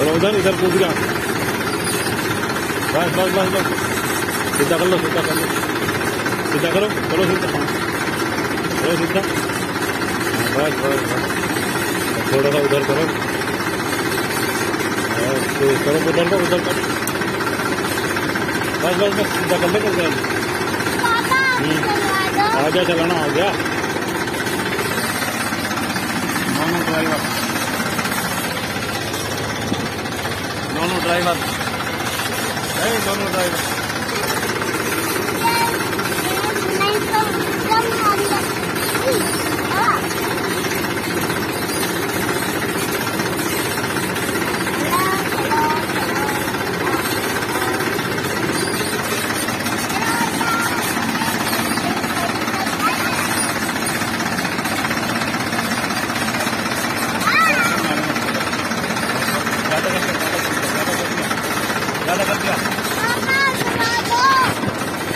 उधर इधर कूद गया बस बस बस बस सीधा कर लो सीधा कर लो सीधा करो करो सीधा हाँ करो सीधा हाँ, बस बस बस थोड़ा सा उधर करो करो उधर को उधर करो बस बस बस सीधा कर ले कर आ गया चलाना आ गया दोनों ड्राइवर ざいます。はい、どうもございます。